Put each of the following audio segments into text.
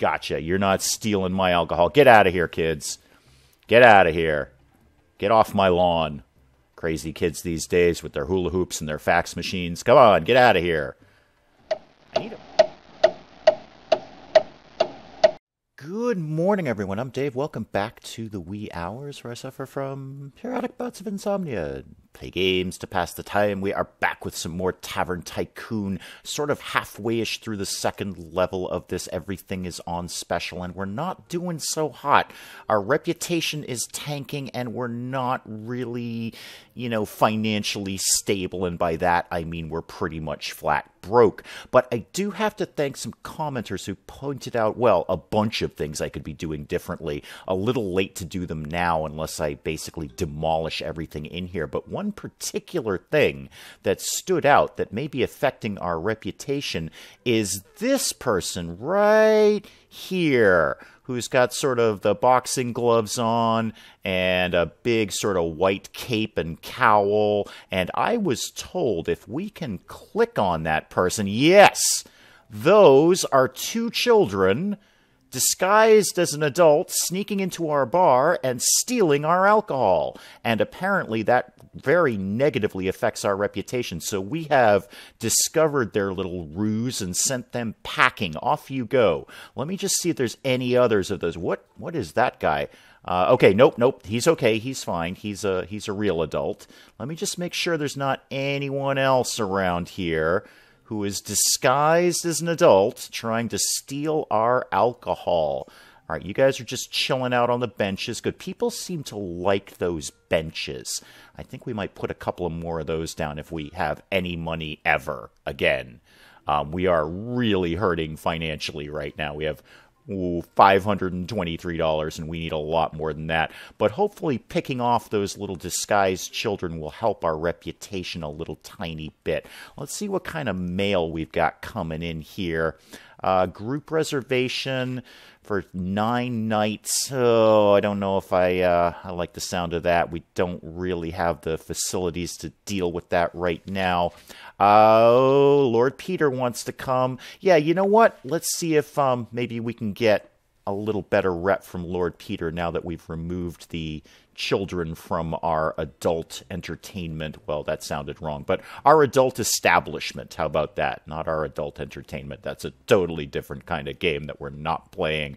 Gotcha. You're not stealing my alcohol. Get out of here, kids. Get out of here. Get off my lawn. Crazy kids these days with their hula hoops and their fax machines. Come on, get out of here. I need 'em. Good morning, everyone. I'm Dave. Welcome back to the wee hours where I suffer from periodic bouts of insomnia. Play games to pass the time. We are back with some more Tavern Tycoon, sort of halfway ish through the second level of this. Everything is on special, and we're not doing so hot. Our reputation is tanking, and we're not really, you know, financially stable. And by that, I mean we're pretty much flat broke. But I do have to thank some commenters who pointed out, well, a bunch of things I could be doing differently. A little late to do them now, unless I basically demolish everything in here. But one particular thing that stood out that may be affecting our reputation is this person right here who's got sort of the boxing gloves on and a big sort of white cape and cowl. And I was told if we can click on that person, yes, those are two children disguised as an adult sneaking into our bar and stealing our alcohol. And apparently that very negatively affects our reputation. So we have discovered their little ruse and sent them packing. Off you go. Let me just see if there's any others of those. What what is that guy? Uh, okay, nope, nope. He's okay. He's fine. He's a he's a real adult. Let me just make sure there's not anyone else around here who is disguised as an adult trying to steal our alcohol. All right, you guys are just chilling out on the benches. Good. People seem to like those benches. I think we might put a couple of more of those down if we have any money ever again. Um, we are really hurting financially right now. We have ooh, $523 and we need a lot more than that. But hopefully, picking off those little disguised children will help our reputation a little tiny bit. Let's see what kind of mail we've got coming in here. Uh, group reservation for nine nights. Oh, I don't know if I uh, I like the sound of that. We don't really have the facilities to deal with that right now. Oh, Lord Peter wants to come. Yeah, you know what? Let's see if um, maybe we can get a little better rep from Lord Peter now that we've removed the children from our adult entertainment. Well, that sounded wrong, but our adult establishment. How about that? Not our adult entertainment. That's a totally different kind of game that we're not playing.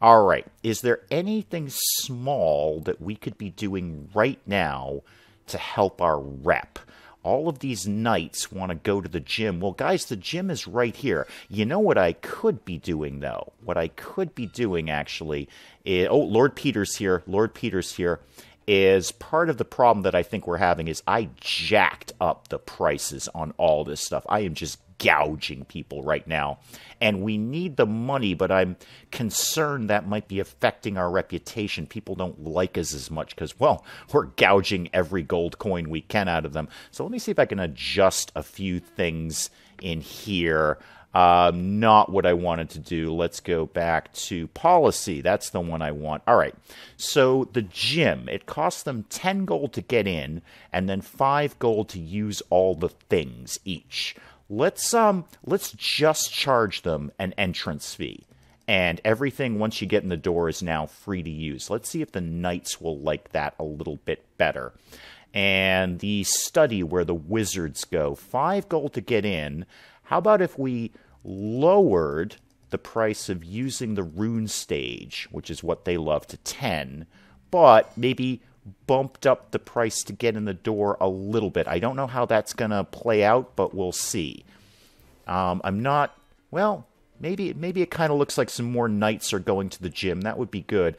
All right. Is there anything small that we could be doing right now to help our rep? All of these knights want to go to the gym. Well, guys, the gym is right here. You know what I could be doing, though? What I could be doing, actually, is, oh, Lord Peter's here. Lord Peter's here. Is part of the problem that I think we're having is I jacked up the prices on all this stuff. I am just gouging people right now. And we need the money, but I'm concerned that might be affecting our reputation. People don't like us as much because, well, we're gouging every gold coin we can out of them. So let me see if I can adjust a few things in here. Uh, not what I wanted to do. Let's go back to policy. That's the one I want. All right. So the gym, it costs them 10 gold to get in and then 5 gold to use all the things each let's um let's just charge them an entrance fee and everything once you get in the door is now free to use let's see if the knights will like that a little bit better and the study where the wizards go five gold to get in how about if we lowered the price of using the rune stage which is what they love to 10 but maybe bumped up the price to get in the door a little bit. I don't know how that's going to play out, but we'll see. Um, I'm not, well, maybe, maybe it kind of looks like some more knights are going to the gym. That would be good.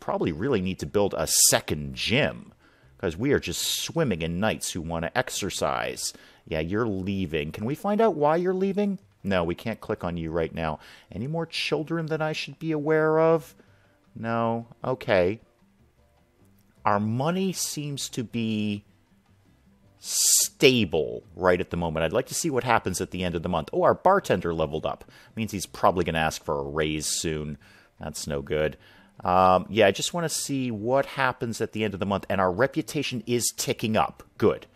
Probably really need to build a second gym because we are just swimming in knights who want to exercise. Yeah, you're leaving. Can we find out why you're leaving? No, we can't click on you right now. Any more children that I should be aware of? No. Okay our money seems to be stable right at the moment. I'd like to see what happens at the end of the month. Oh, our bartender leveled up. Means he's probably going to ask for a raise soon. That's no good. Um, yeah, I just want to see what happens at the end of the month. And our reputation is ticking up. Good.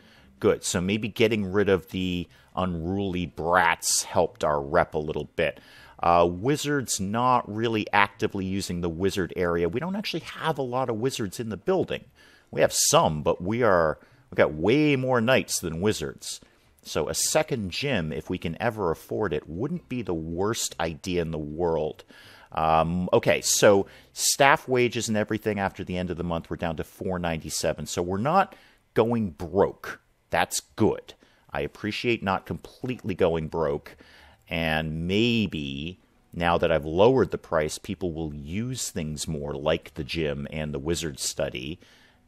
Good. So maybe getting rid of the unruly brats helped our rep a little bit. Uh, wizards not really actively using the wizard area. We don't actually have a lot of wizards in the building. We have some, but we are we got way more knights than wizards. So a second gym, if we can ever afford it, wouldn't be the worst idea in the world. Um, okay, so staff wages and everything after the end of the month we're down to 497. So we're not going broke. That's good. I appreciate not completely going broke, and maybe now that I've lowered the price, people will use things more like the gym and the wizard study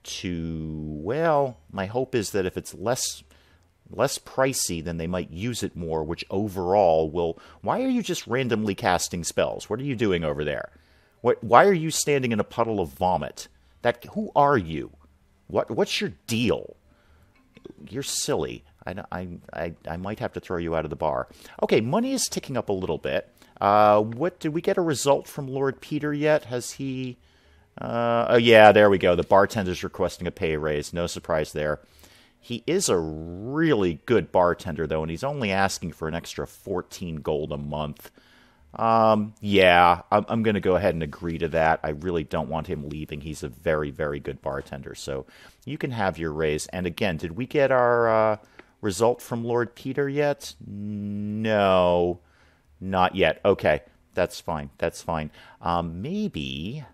to well, my hope is that if it's less less pricey, then they might use it more, which overall will why are you just randomly casting spells? What are you doing over there? What why are you standing in a puddle of vomit? That who are you? What what's your deal? You're silly. I, I, I, I might have to throw you out of the bar. Okay, money is ticking up a little bit. Uh, what did we get a result from Lord Peter yet? Has he? Uh, oh yeah, there we go. The bartender's requesting a pay raise. No surprise there. He is a really good bartender though, and he's only asking for an extra 14 gold a month. Um, yeah, I'm, I'm going to go ahead and agree to that. I really don't want him leaving. He's a very, very good bartender. So you can have your raise. And again, did we get our uh, result from Lord Peter yet? No, not yet. Okay, that's fine. That's fine. Um, maybe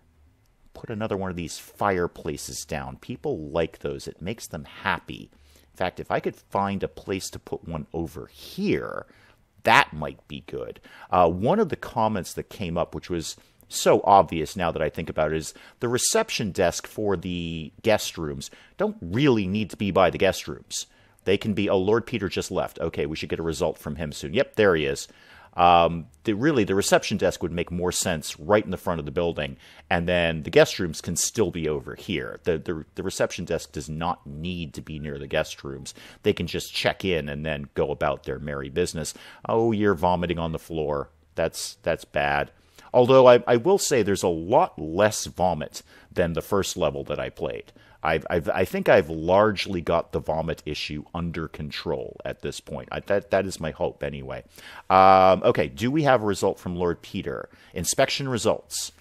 put another one of these fireplaces down. People like those, it makes them happy. In fact, if I could find a place to put one over here, that might be good. Uh, one of the comments that came up, which was so obvious now that I think about it, is the reception desk for the guest rooms don't really need to be by the guest rooms. They can be, oh, Lord Peter just left. Okay, we should get a result from him soon. Yep, there he is. Um, the, really, the reception desk would make more sense right in the front of the building, and then the guest rooms can still be over here. The, the, the reception desk does not need to be near the guest rooms. They can just check in and then go about their merry business. Oh, you're vomiting on the floor. That's that's bad. Although I, I will say there's a lot less vomit than the first level that I played. I've, I've, i think I've largely got the vomit issue under control at this point. I, that, that is my hope, anyway. Um, okay, do we have a result from Lord Peter? Inspection results.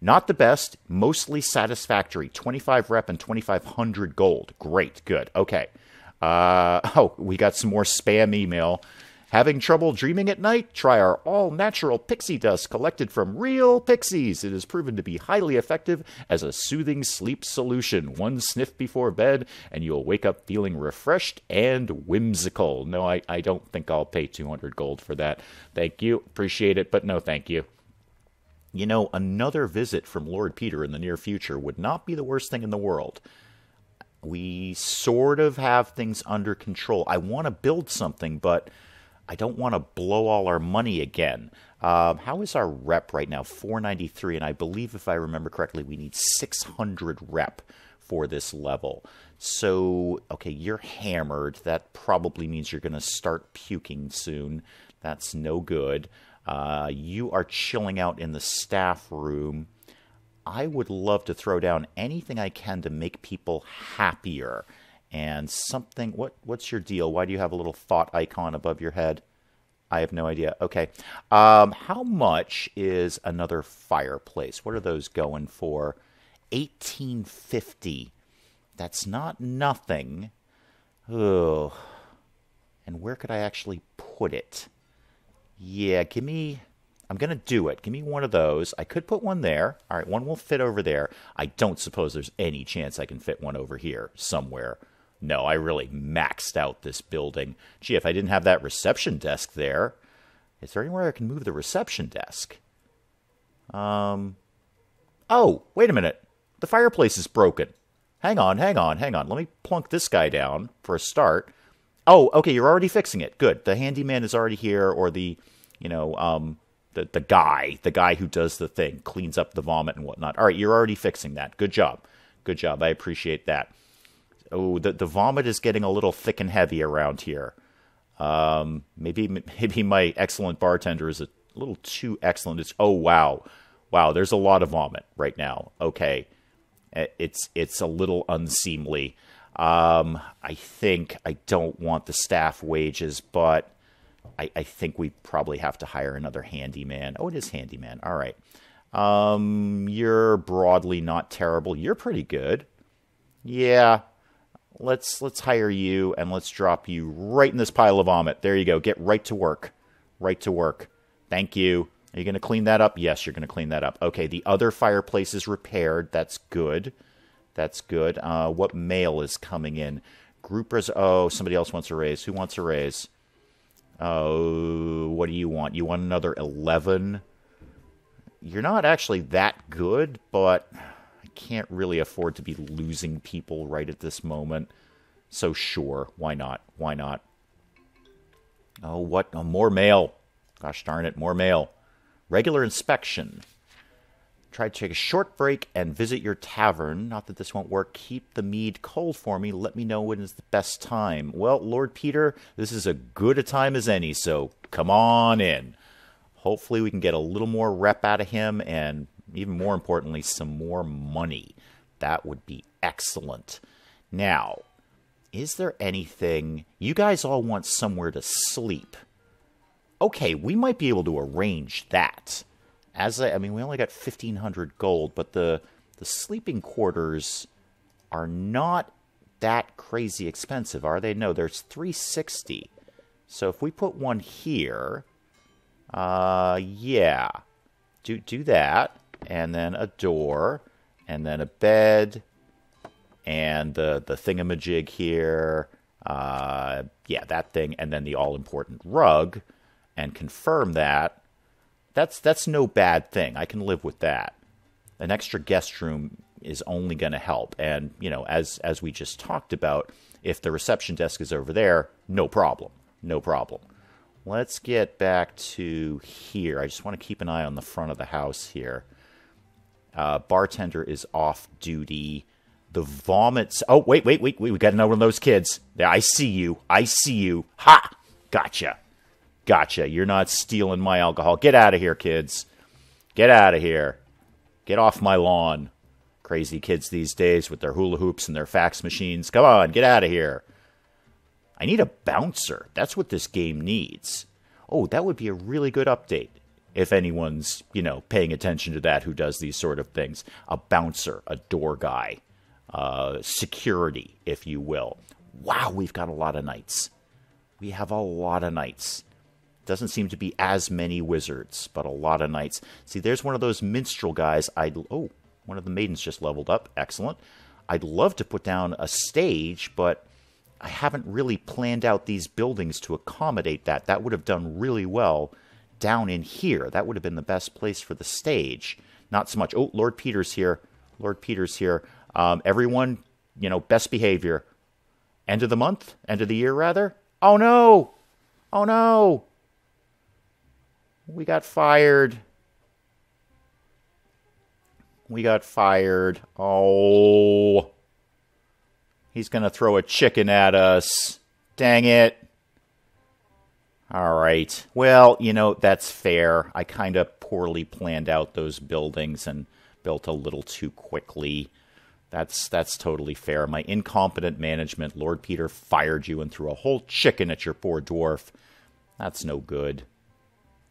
Not the best, mostly satisfactory. 25 rep and 2500 gold. Great, good. Okay. Uh, oh, we got some more spam email. Having trouble dreaming at night? Try our all natural pixie dust collected from real pixies. It has proven to be highly effective as a soothing sleep solution. One sniff before bed, and you'll wake up feeling refreshed and whimsical. No, I, I don't think I'll pay 200 gold for that. Thank you. Appreciate it, but no thank you. You know, another visit from Lord Peter in the near future would not be the worst thing in the world we sort of have things under control. I want to build something, but I don't want to blow all our money again. Um, how is our rep right now? 493, and I believe, if I remember correctly, we need 600 rep for this level. So, okay, you're hammered. That probably means you're going to start puking soon. That's no good. Uh, you are chilling out in the staff room. I would love to throw down anything I can to make people happier and something. What what's your deal? Why do you have a little thought icon above your head? I have no idea. Okay, um, how much is another fireplace? What are those going for? Eighteen fifty. That's not nothing. Oh, and where could I actually put it? Yeah, give me. I'm going to do it. Give me one of those. I could put one there. All right, one will fit over there. I don't suppose there's any chance I can fit one over here somewhere no, I really maxed out this building. Gee, if I didn't have that reception desk there, is there anywhere I can move the reception desk? Um, oh, wait a minute. The fireplace is broken. Hang on, hang on, hang on. Let me plunk this guy down for a start. Oh, okay, you're already fixing it. Good. The handyman is already here, or the, you know, um, the, the guy, the guy who does the thing, cleans up the vomit and whatnot. All right, you're already fixing that. Good job. Good job. I appreciate that oh, the the vomit is getting a little thick and heavy around here. Um, maybe maybe my excellent bartender is a little too excellent. It's oh wow, wow. There's a lot of vomit right now. Okay, it's it's a little unseemly. Um, I think I don't want the staff wages, but I, I think we probably have to hire another handyman. Oh, it is handyman. All right. Um, you're broadly not terrible. You're pretty good. Yeah. Let's let's hire you and let's drop you right in this pile of vomit. There you go. Get right to work. Right to work. Thank you. Are you going to clean that up? Yes, you're going to clean that up. Okay, the other fireplace is repaired. That's good. That's good. Uh, what mail is coming in? Group res- Oh, somebody else wants a raise. Who wants a raise? Oh, what do you want? You want another 11? You're not actually that good, but can't really afford to be losing people right at this moment. So sure, why not? Why not? Oh, what? Oh, more mail. Gosh darn it, more mail. Regular inspection. Try to take a short break and visit your tavern. Not that this won't work. Keep the mead cold for me. Let me know when is the best time. Well, Lord Peter, this is as good a time as any, so come on in. Hopefully, we can get a little more rep out of him and, even more importantly, some more money. That would be excellent. Now, is there anything you guys all want somewhere to sleep? Okay, we might be able to arrange that as I, I mean, we only got fifteen hundred gold, but the the sleeping quarters are not that crazy expensive, are they? No, there's three sixty. So if we put one here, uh, yeah, do do that, and then a door, and then a bed, and the the thingamajig here. Uh, yeah, that thing, and then the all important rug, and confirm that that's that's no bad thing. I can live with that. An extra guest room is only going to help. And you know, as as we just talked about, if the reception desk is over there, no problem, no problem. Let's get back to here. I just want to keep an eye on the front of the house here. Uh, bartender is off duty. The vomits. Oh, wait, wait, wait, wait. We got another one of those kids. Yeah, I see you. I see you. Ha! Gotcha. Gotcha. You're not stealing my alcohol. Get out of here, kids. Get out of here. Get off my lawn. Crazy kids these days with their hula hoops and their fax machines. Come on, get out of here. I need a bouncer. That's what this game needs. Oh, that would be a really good update if anyone's, you know, paying attention to that who does these sort of things. A bouncer, a door guy, uh, security, if you will. Wow, we've got a lot of knights. We have a lot of knights. Doesn't seem to be as many wizards, but a lot of knights. See, there's one of those minstrel guys. I'd oh, one of the maidens just leveled up. Excellent. I'd love to put down a stage, but I haven't really planned out these buildings to accommodate that. That would have done really well down in here. That would have been the best place for the stage. Not so much. Oh, Lord Peter's here. Lord Peter's here. Um, everyone, you know, best behavior. End of the month? End of the year, rather? Oh no! Oh no! We got fired. We got fired. Oh. He's going to throw a chicken at us. Dang it. All right. Well, you know, that's fair. I kind of poorly planned out those buildings and built a little too quickly. That's that's totally fair. My incompetent management, Lord Peter fired you and threw a whole chicken at your poor dwarf. That's no good.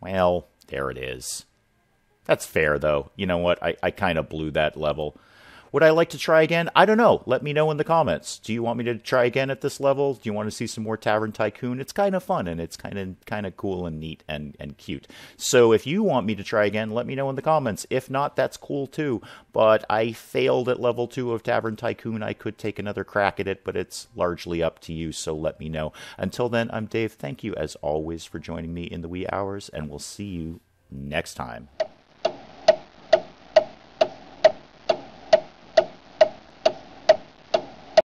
Well, there it is. That's fair, though. You know what? I, I kind of blew that level. Would I like to try again? I don't know. Let me know in the comments. Do you want me to try again at this level? Do you want to see some more Tavern Tycoon? It's kind of fun and it's kind of kind of cool and neat and and cute. So if you want me to try again, let me know in the comments. If not, that's cool too. But I failed at level 2 of Tavern Tycoon. I could take another crack at it, but it's largely up to you, so let me know. Until then, I'm Dave. Thank you as always for joining me in the wee hours and we'll see you next time.